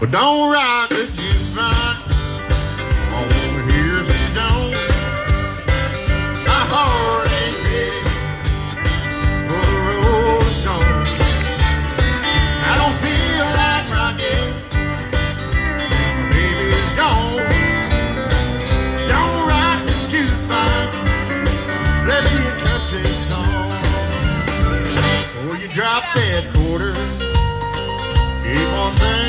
But don't rock the jukebox. All over here's a Jones. My heart ain't ready for the Stones. I don't feel like baby's gone. Don't rock the jukebox. Play me a country song. Or you drop that quarter. Keep one thing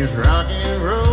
against rock and roll.